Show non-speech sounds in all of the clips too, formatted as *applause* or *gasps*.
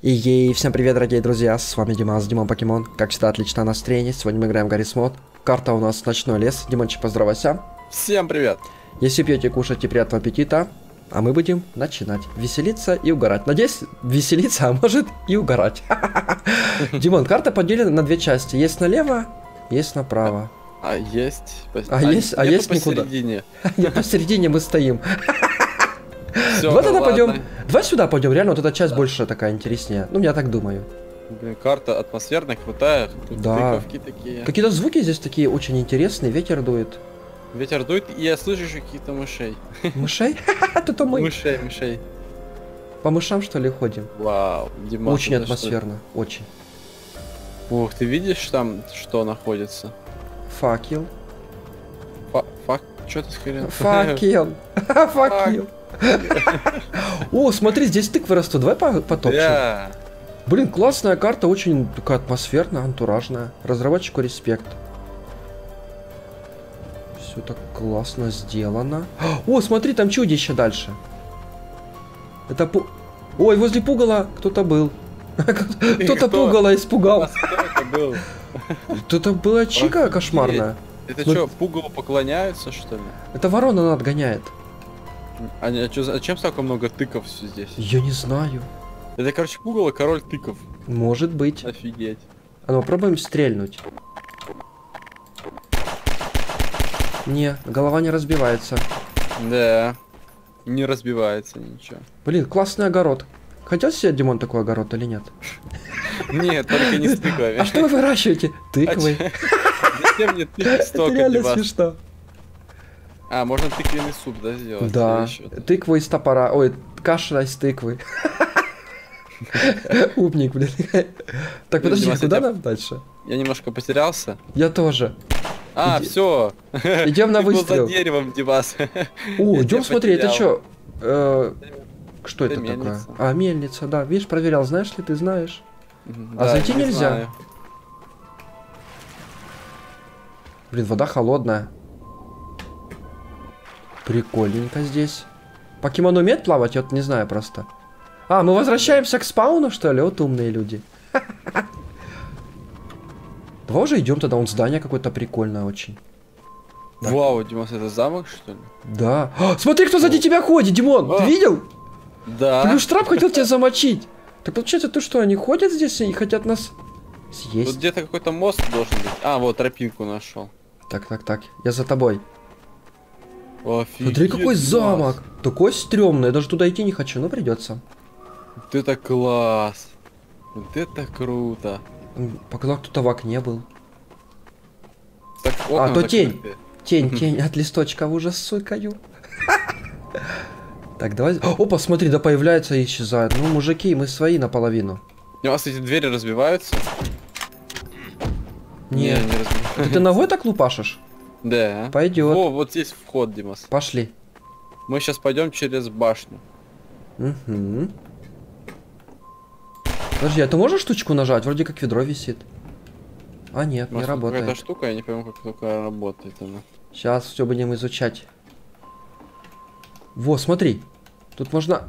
И ей, всем привет, дорогие друзья, с вами Димас, Димон Покемон. Как всегда, отличное настроение, сегодня мы играем в Гаррис Мод. Карта у нас Ночной лес, Димончик, поздравайся. Всем привет! Если пьете, кушайте, приятного аппетита. А мы будем начинать веселиться и угорать. Надеюсь, веселиться, а может и угорать. *laughs* Димон, карта поделена на две части. Есть налево, есть направо. А есть... А есть- а есть никуда. посередине. *laughs* Нет, посередине мы стоим. *laughs* Всё, Вот ну тогда ладно. пойдем. Давай сюда пойдем, реально, вот эта часть больше такая интереснее. Ну, я так думаю. Блин, карта атмосферная, крутая. Тут Да. такие. Какие-то звуки здесь такие очень интересные, ветер дует. Ветер дует, и я слышу еще каких-то мышей. Мышей? *laughs* Это мы. Мышей, мышей. По мышам, что ли, ходим? Вау, Димас, Очень это что? атмосферно, очень. Ух, ты видишь там, что находится? Факел. Фа- Фак, что ты сказал? Факел. *laughs* Факел. О, смотри, здесь тыквы растут. Давай по- потопчем. Да. Блин, классная карта, очень такая атмосферная, антуражная. Разработчику респект. Все так классно сделано. О, смотри, там чудище дальше. Это пу... Ой, возле пугала кто-то был. *laughs* Кто-то Кто? пугало испугал. Димас, кто это был? Это была чика кошмарная. Это Ну- что, пугалу поклоняются, что ли? Это ворона она отгоняет. А, а чё за- зачем столько много тыков здесь? Я не знаю. Это, короче, пугало король тыков. Может быть. Офигеть. А ну попробуем стрельнуть. Не, голова не разбивается. Да. Не разбивается ничего. Блин, классный огород. Хотел себе, Димон, такой огород или нет? Нет, только не с тыквами. А что вы выращиваете? Тыквы. А чё? Зачем мне тыквы Это столько, реально Димас? смешно. А, можно тыквенный суп, да, сделать? Да, тыква из топора. Ой, каша из тыквы. Умник, блин. Так, подожди, куда нам дальше? Я немножко потерялся. Я тоже. А, все. Идем на был за выстрел. деревом, Димас. О, идем смотри, это что? Что Это такое? А, мельница, да. Видишь, проверял, знаешь ли, ты знаешь. А зайти не нельзя. Блин, вода холодная. Прикольненько здесь. Покемон умеет плавать? Я вот не знаю просто. А, мы возвращаемся к спауну, что ли? Вот умные люди. *laughs* Давай уже идем тогда, он здание какое-то прикольное очень. Так. Вау, Димас, это замок, что ли? Да. А, смотри, кто сзади тебя ходит, Димон! Ты А. видел? Да. Плюс трап хотел тебя замочить. Так получается, то что, они ходят здесь и хотят нас Тут съесть? где-то какой-то мост должен быть. А, вот тропинку нашел. Так, так, так. Я за тобой. Офигеть, Смотри, какой замок. Такой стрёмный. Я даже туда идти не хочу, но придется. Вот это класс. Вот это круто. Пока кто-то в окне был. Так, А, то тень. Тень, тень от листочка уже сукаю. Так, давай. Опа, смотри, да появляется и исчезает. Ну, мужики, мы свои наполовину. У вас эти двери разбиваются? Не. не разбиваются. Ты *laughs* ногой так лупашишь? Да. Пойдет. О, вот здесь вход, Димас. Пошли. Мы сейчас пойдем через башню. Угу. Подожди, а ты можешь штучку нажать? Вроде как ведро висит. А нет, не Может, Какая-то работает. штука, я не пойму, как только работает она. Сейчас все будем изучать. Во, смотри. Тут можно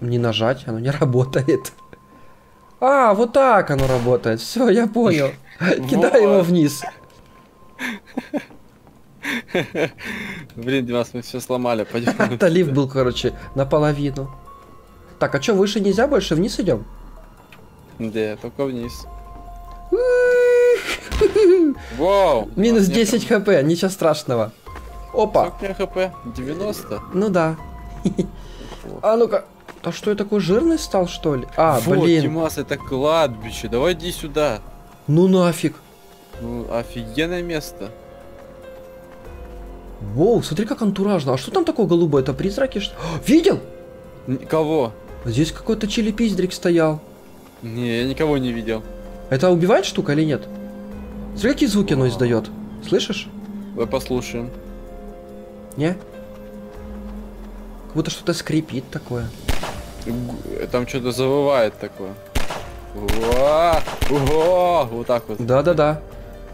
не нажать, оно не *laughs* работает. А, вот так оно работает. Все, я понял. *laughs* Кидай его вниз. *laughs* *laughs* Блин, Димас, мы все сломали, пойдем. Это *laughs* лифт был, короче, наполовину. Так, а что, выше нельзя больше? Вниз идем? Да, только вниз. *laughs* Вау! Минус Димас, 10 хп, ничего страшного. Опа. Сколько хп? 90? Ну да. А ну-ка. А что я такой жирный стал, что ли? А, вот, блин. Димас, это кладбище. Давай иди сюда. Ну нафиг. Ну, офигенное место. Воу, смотри, как антуражно. А что там такое голубое? Это призраки, что *gasps* Видел? Кого? Здесь какой-то чили-пиздрик стоял. Не, я никого не видел. Это убивает штука или нет? Смотри, какие звуки оно издает. Слышишь? Давай послушаем. Не? Как будто что-то скрипит такое. Там что-то завывает такое. Ого! Вот так вот. Да-да-да.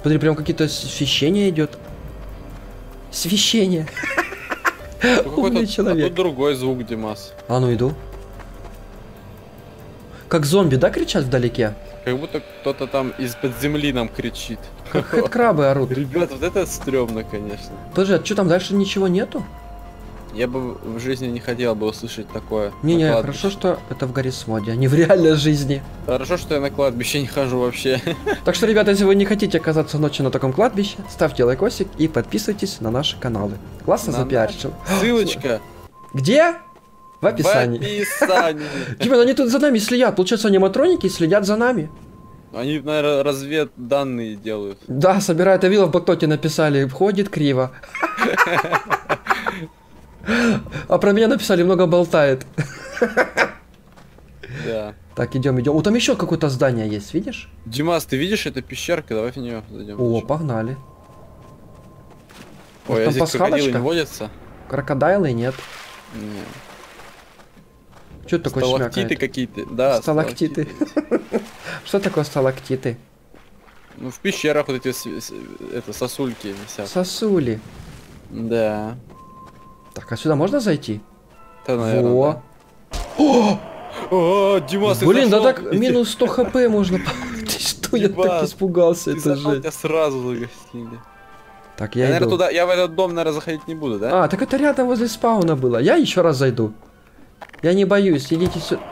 Смотри, прям какие-то священия идет. Священие. Ну, Умный А человек. тут другой звук, Димас. А ну иду. Как зомби, да, кричат вдалеке? Как будто кто-то там из-под земли нам кричит. Как хэдкрабы орут. Ребят, вот это стрёмно, конечно. Подожди, а что там дальше ничего нету? Я бы в жизни не хотел бы услышать такое. Не-не, хорошо, что это в Гаррисмоде, а не в реальной жизни. Хорошо, что я на кладбище не хожу вообще. *laughs* Так что, ребята, если вы не хотите оказаться ночью на таком кладбище, ставьте лайкосик и подписывайтесь на наши каналы. Классно На запиарчил. Ссылочка *gasps* Где? В описании. в описании. Ну *laughs* они тут за нами следят. Получается, аниматроники следят за нами. Они, наверное, разведданные делают. Да, собирает Авила в блокноте написали, входит криво. *laughs* А про меня написали, много болтает. Да. Так, идем, идем. О, там еще какое-то здание есть, видишь? Димас, ты видишь, это пещерка, давай в нее зайдем. О, погнали. Ой, а там пасхалочка? не водятся? Крокодайлы нет. Не. Что это такое Сталактиты какие-то. Да, Сталактиты. *laughs* Что такое сталактиты? Ну, в пещерах вот эти это сосульки висят. Сосули. Да. Так, а сюда можно зайти? Да, наверное, Во. да. *gasps* О, Димас, ты Блин, да так минус 100 хп можно. *laughs* Ты *laughs* что, я так испугался, это же. тебя сразу загостили. Так, Я, я наверное, туда, я в этот дом, наверное, заходить не буду, да? А, так это рядом возле спауна было. Я еще раз зайду. Я не боюсь, идите сюда.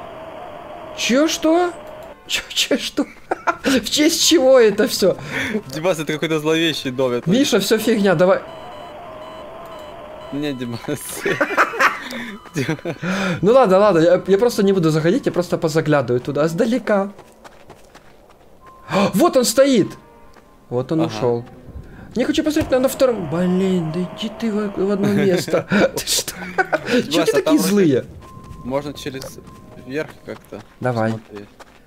Че, что? Че, че, что? *laughs* В честь чего это все? Димас, это какой-то зловещий дом. Миша, все фигня, давай. Не, Димас. Ну ладно, ладно, я, я просто не буду заходить, я просто позаглядываю туда сдалека. А, Вот он стоит! Вот он Ага. ушел. Не хочу посмотреть на, на втором. Блин, да иди ты в, в одно место. *laughs* Ты что? Чего ты такие злые? Можно через верх как-то. Давай.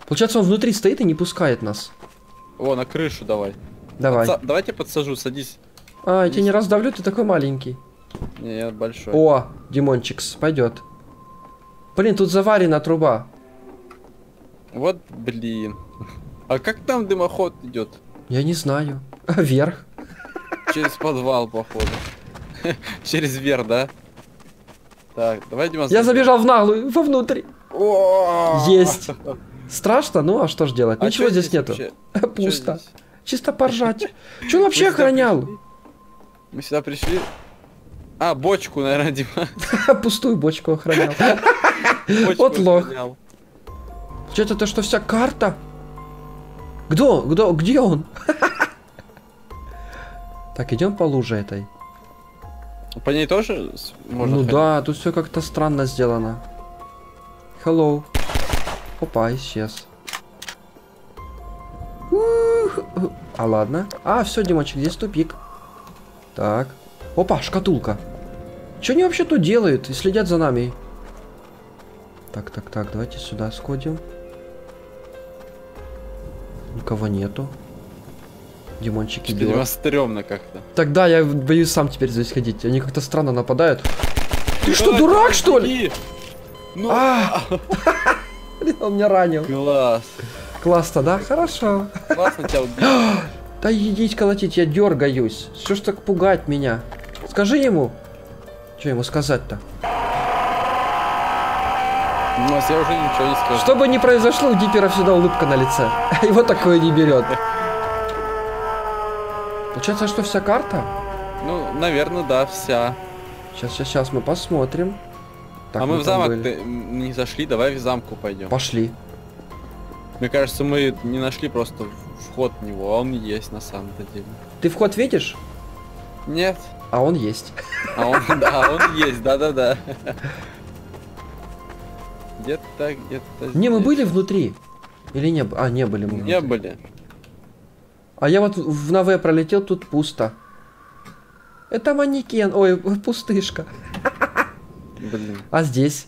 Получается, он внутри стоит и не пускает нас. О, на крышу давай. Давай. Давайте подсажу, садись. А, я тебя не раздавлю, ты такой маленький. Не, я большой. О, Димончикс, пойдет. Блин, тут заварена труба. Вот блин. А как там дымоход идет? Я не знаю. А *laughs* вверх? Через подвал, походу. *laughs* Через верх, да? Так, давай, Дима. Я забежал в наглую, вовнутрь. Есть. Страшно, ну а что ж делать? А Ничего чё здесь нету. вообще? *laughs* Пусто. здесь? Чисто поржать. Че он вообще охранял? Мы сюда пришли. А, бочку, наверное, Дима. *laughs* Пустую бочку охранял. *laughs* Вот лох. охранял. Что-то то, что вся карта? Кто? Кто? Где он? *laughs* Так, идем по луже этой. По ней тоже можно ну ходить? да, тут все как-то странно сделано. Hello. Опа, исчез. Ух, А ладно. А, все, Димочек, здесь тупик. Так. Опа, шкатулка. Что они вообще тут делают и следят за нами? Так, так, так, давайте сюда сходим. Никого нету. Димончик Что-то идет. Дима стрёмно как-то. Тогда я боюсь сам теперь здесь ходить. Они как-то странно нападают. Ты что, А, дурак, что ли? Ну, А! *laughs* Блин, он меня ранил. класс. Классно, да? Хорошо. Классно тебя убил. *gasps* Да идите колотить, я дергаюсь. Что ж так пугать меня? Скажи ему. Что ему сказать-то? Ну, я уже ничего не скажу. Что бы ни произошло, у Дипера всегда улыбка на лице. *laughs* Его такое не берет. Получается, что вся карта? Ну, наверное, да, вся. Сейчас, сейчас, сейчас мы посмотрим. Так, а мы в там замок не зашли, давай в замку пойдем. Пошли. Мне кажется, мы не нашли просто вход в него, а он есть на самом-то деле. Ты вход видишь? Нет. А он есть. А он, *laughs* да, он есть, да-да-да. Где-то, где-то Не, мы были внутри. Или не были? А, не были мы Не внутри. были. А я вот в Наве пролетел, тут пусто. Это манекен, ой, пустышка. Блин. А здесь?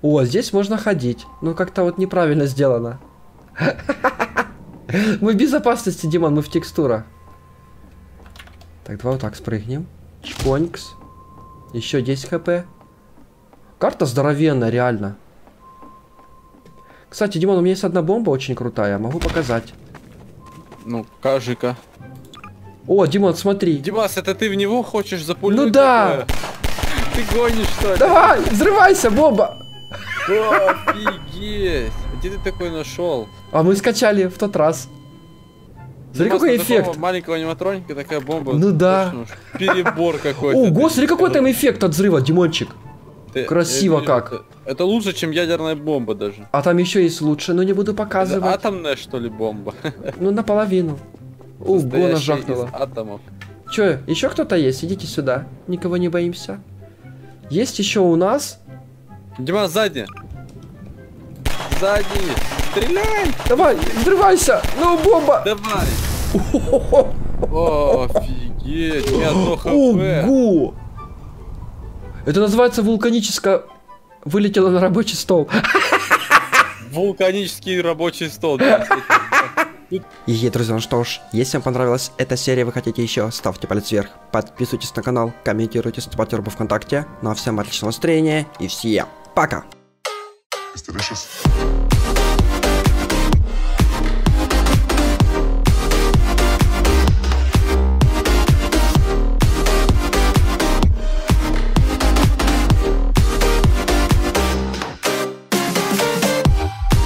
О, здесь можно ходить. Ну, как-то вот неправильно сделано. *laughs* Мы в безопасности, Димон, мы в текстурах. Так, давай вот так спрыгнем. Чпонькс. Еще 10 хп. Карта здоровенная, реально. Кстати, Димон, у меня есть одна бомба очень крутая, могу показать. Ну, кажи-ка. О, Димон, смотри. Димас, это ты в него хочешь запульнуть? Ну да. такое? Ты гонишь, что ли? Давай, взрывайся, бомба! Офигеть! Где ты такой нашел? А мы скачали в тот раз. Смотри, какой эффект. Маленького аниматроника такая бомба. Ну да. Перебор какой-то. Ого, смотри, какой там эффект от взрыва, Димончик. Ты- красиво я как. Это, это лучше, чем ядерная бомба даже. А там еще есть лучше, но не буду Это показывать. атомная, что ли, бомба? *laughs* Ну, наполовину. Ого, нажахнуло. атомов. Че, еще кто-то есть? Идите сюда. Никого не боимся. Есть еще у нас. Дима, сзади! Сзади! Стреляй! Давай, взрывайся! Ну, бомба! Давай! Офигеть! У меня одно хп! Ого! Это называется вулканическое... Вылетело на рабочий стол. *laughs* Вулканический рабочий стол. да. И, друзья, ну что ж, если вам понравилась эта серия, вы хотите еще, ставьте палец вверх, подписывайтесь на канал, комментируйте, ставьте рубу ВКонтакте. Ну а всем отличного настроения и всем пока! Delicious.